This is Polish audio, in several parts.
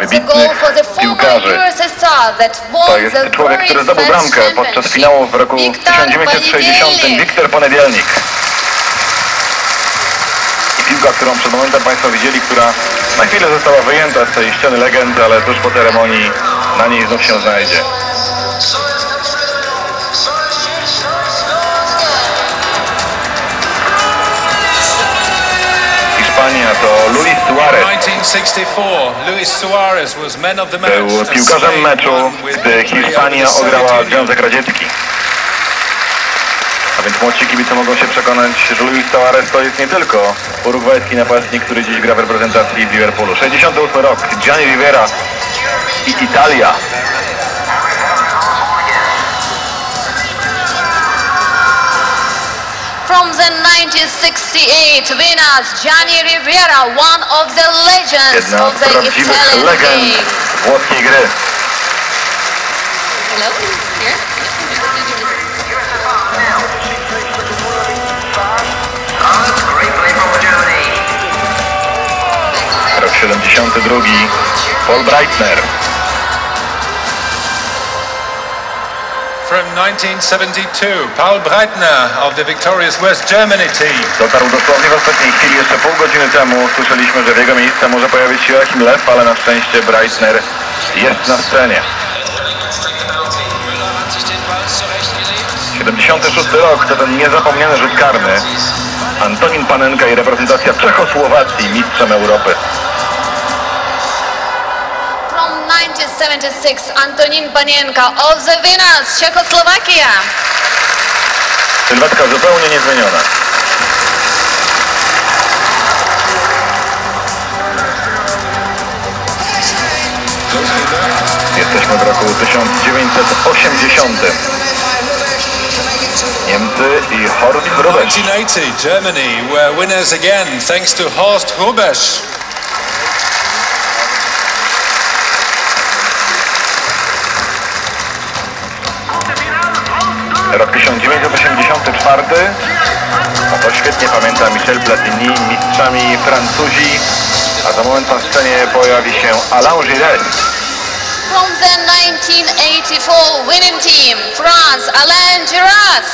Wybitnych piłkarzy. To jest człowiek, który zdobył bramkę podczas finału w roku Wiktor 1960. Poniedzielny. Wiktor Poniedzielnik. I piłka, którą przed momentem Państwo widzieli, która na chwilę została wyjęta z tej ściany legend, ale tuż po ceremonii na niej znów się znajdzie. Hiszpania to Luis Suarez. 1964, Luis Suarez was man of the match. Był piłkarzem meczu, gdy Hiszpania ograła. Związek Radziecki. A więc młodsi kibice mogą się przekonać, że Luis Suarez to jest nie tylko urugwajski napastnik, który dziś gra w reprezentacji w Liverpoolu. 68 rok, Gianni Rivera i Italia. From the 1968 winners, Gianni Rivera, one of the legends of the Italian game. Hello, here. Rok 72, Paul Breitner. From 1972, Paul Breitner of the victorious West Germany team. Dotarł dosłownie w ostatniej chwili, jeszcze pół godziny temu słyszeliśmy, że w jego miejsce może pojawić się Joachim Lew, ale na szczęście Breitner jest na scenie. 76 rok to ten niezapomniany rzut karny. Antonin Panenka i reprezentacja Czechosłowacji mistrzem Europy. 1976, Antonin Panienka of the winners, Czechoslovakia. Sylwetka zupełnie niezmieniona. Jesteśmy w roku 1980. Niemcy i Horst Rubesch. 1980, Germany were winners again thanks to Horst Rubesch. 1984. No to świetnie pamięta Michel Platini, mistrzami Francuzi. A za moment na scenie pojawi się Alain Giresse. From the 1984 winning team, France, Alain Giras.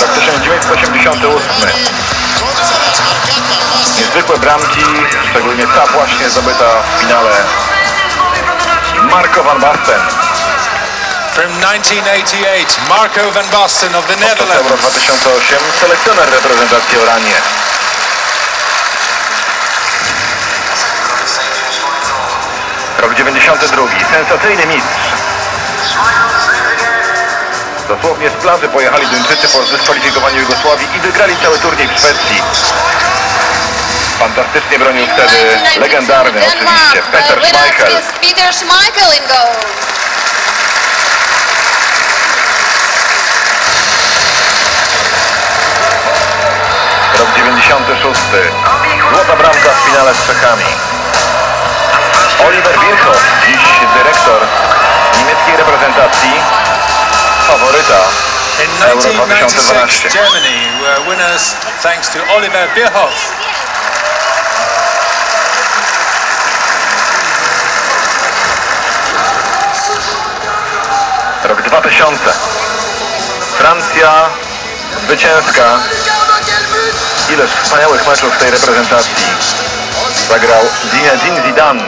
Rok 1988. Niezwykłe bramki, szczególnie ta właśnie zdobyta w finale Marco van Basten. From 1988, Marco van Basten of the Podczas Euro Netherlands. 2008 selekcjoner reprezentacji Oranie. Rok 92. Sensacyjny mistrz. Dosłownie z plaży pojechali Duńczycy po zdyskwalifikowaniu Jugosławii i wygrali cały turniej w Szwecji. Fantastycznie bronił wtedy 1992 legendarny oczywiście Peter Schmeichel. Peter Schmeichel in goal. Rok 96. Złota bramka w finale z Czechami. Oliver Bierhoff, dziś dyrektor niemieckiej reprezentacji, faworyta In Euro 1996, 2012. Germany were winners thanks to Oliver Bierhoff. Rok 2000. Francja zwycięska. Ileż wspaniałych meczów w tej reprezentacji. Zagrał Zinedine Zidane.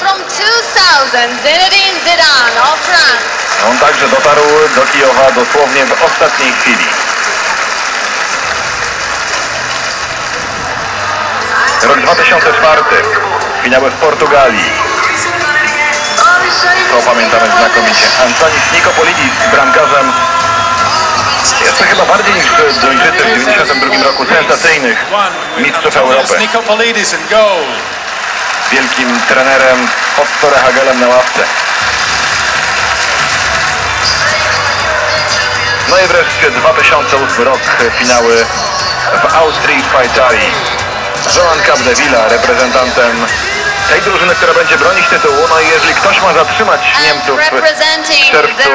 From 2000, Zinedine Zidane of France. On także dotarł do Kijowa dosłownie w ostatniej chwili. Rok 2004. Finały w Portugalii. To pamiętamy znakomicie. Antonis Nikopolidis bramkarzem jeszcze chyba bardziej niż Duńczycy w 1992 roku sensacyjnych mistrzów Europy. Wielkim trenerem Otto Rehagelem na ławce. No i wreszcie 2008 rok, finały w Austrii i Szwajcarii. Joan Capdevila reprezentantem tej drużyny, która będzie bronić tytułu. No i jeżeli ktoś ma zatrzymać Niemców w czerwcu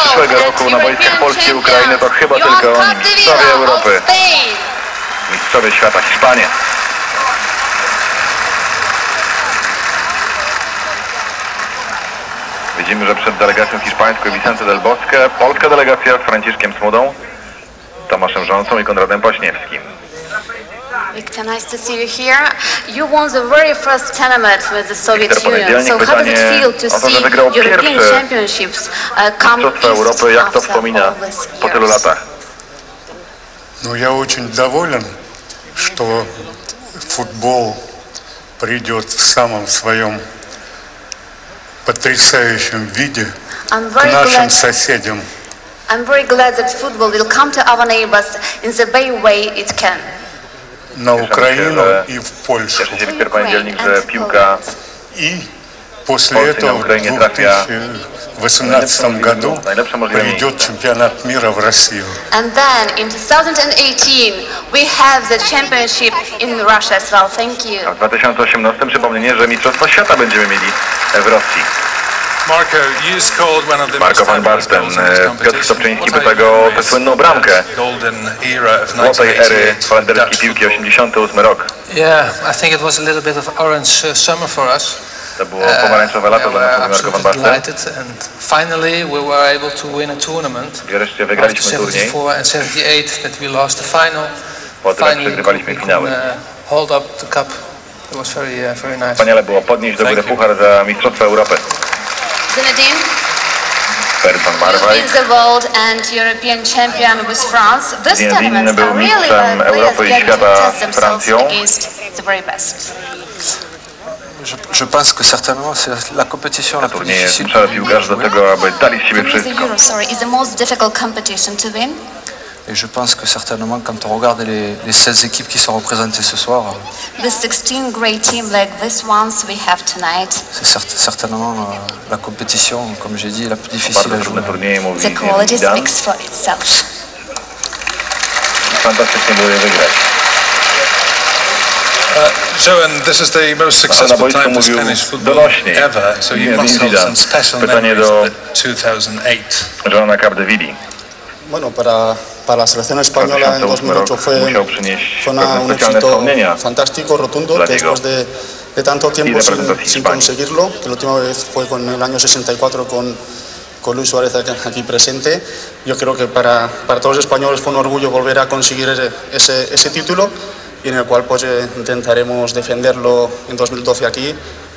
przyszłego roku na boiskach Polski i Ukrainy, to chyba tylko mistrzowie Europy, mistrzowie świata Hiszpania. Widzimy, że przed delegacją hiszpańską Vicente del Bosque, polska delegacja z Franciszkiem Smudą, Tomaszem Rząsą i Konradem Paśniewskim. Victor, nice to see you here. You won the very first tournament with the Soviet Wiktor, Union. poniedziałek So how does it pytanie feel to o to, że see wygrał European pierwsze Championships uh, come Mistrzostwa east Europy, jak to after wspomina all these po tylu years? latach? Ну, я очень доволен, что футбол придет в самом своем потрясающем виде к нашим glad. соседям. I'm very glad that football will come to our neighbors in the very way it can. на Украину и в Польшу. Wiktor Poniedzielnik, że piłka И после Polsce этого на в Украине трafia 2018 году наилепшее możliwe придет miejsce. чемпионат мира в Россию. And then in 2018 we have the championship in Russia as well. Thank you. A w 2018 przypomnienie, że Mistrzostwa Świata będziemy mieli w Rosji. Marco, you scored one of the Marco most van fabulous Basten, goals in this e, competition. Piotr Stopczyński What I pyta go o remember tę is słynną bramkę that golden era of złotej ery 1988 holenderskiej Dutch piłki, football. 88 rok. Yeah, I think it was a little bit of orange uh, summer for us. To było pomarańczowe lato dla we're nas, and finally we were able to win a tournament. I wreszcie After wygraliśmy turniej. 74 and 78, that we lost the final. Po tym jak Finally, przegrywaliśmy finały. uh, hold up the cup. It was very, uh, very nice. Wspaniale było podnieść do góry puchar za Mistrzostwa Europy. Zinedine, Bert van you've been the world and European champion with France. This Zinedine tournament był really Europy i świata test z themselves Francją. against the very best. je, pense que certainement c'est la, compétition la plus difficile. Trzeba piłkarz. Et je pense que certainement, quand on regarde les, les 16 équipes qui sont représentées ce soir, c'est certainement la compétition, comme j'ai dit, la plus difficile à jouer. Fantastycznie było je wygrać. Joan, this is the most Na successful boisku time for mówił Spanish football donośniej. ever, so you Nie, must have Zidane. some special Pytanie memories do- of the 2008. Joana Capdevili. Bueno, para, para la selección española en 2008 fue, fue una- un éxito fantástico, rotundo, que después de, de tanto tiempo sin, sin conseguirlo, que la última vez fue con el año 64 con, con Luis Suárez aquí, aquí presente, yo creo que para, para todos los españoles fue un orgullo volver a conseguir ese, ese, ese título y en el cual pues eh, intentaremos defenderlo en 2012 aquí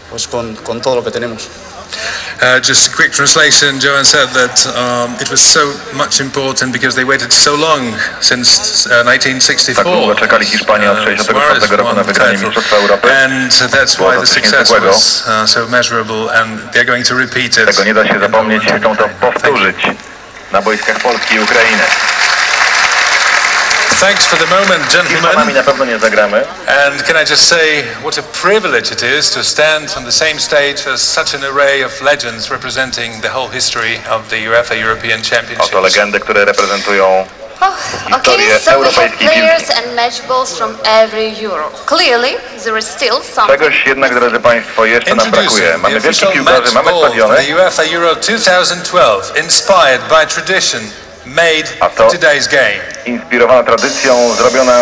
pues con, con todo lo que tenemos. Uh, just a quick translation. Joan said that um, it was so much important because they waited so long since uh, 1964. Tak długo czekali Hiszpanie od uh, 64 Suarez roku na won the wygranie. Mistrzostwa Europy. And that's why the success was uh, so measurable, and they're going to repeat it. Tego nie da się zapomnieć, Poland. chcą to Thank you. powtórzyć na boiskach Polski i Ukrainy. Thanks for the moment, gentlemen. na pewno nie zagramy. And can I just say what a privilege it is to stand on the same stage as such an array of legends representing the whole history of the UEFA European Oto Championships. legendy, które reprezentują Oh, okay, Historię so we have players and match balls from every Euro. Clearly, there is still something. Czegoś jednak, drodzy Państwo, jeszcze nam brakuje. Introducing Mamy the wielkich piłkarzy, mamy stadiony, the UEFA Euro 2012, inspired by tradition, A to- inspirowana tradycją, zrobiona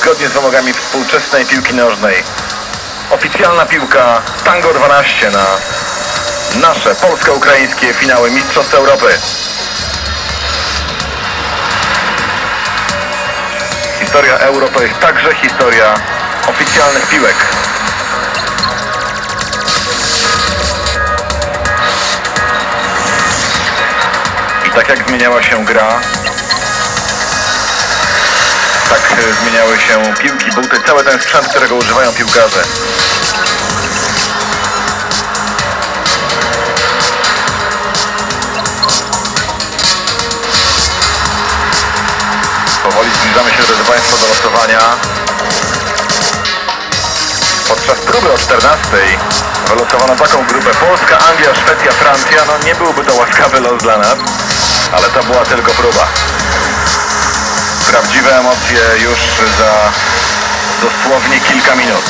zgodnie z wymogami współczesnej piłki nożnej. Oficjalna piłka Tango 12 na nasze polsko-ukraińskie finały Mistrzostw Europy. Historia Euro to jest także historia oficjalnych piłek. Tak jak zmieniała się gra, tak e, zmieniały się piłki, buty, cały ten sprzęt, którego używają piłkarze. Powoli zbliżamy się, drodzy Państwo, do losowania. Podczas próby o 14 wylosowano taką grupę Polska, Anglia, Szwecja, Francja. No nie byłby to łaskawy los dla nas, ale to była tylko próba. Prawdziwe emocje już za dosłownie kilka minut.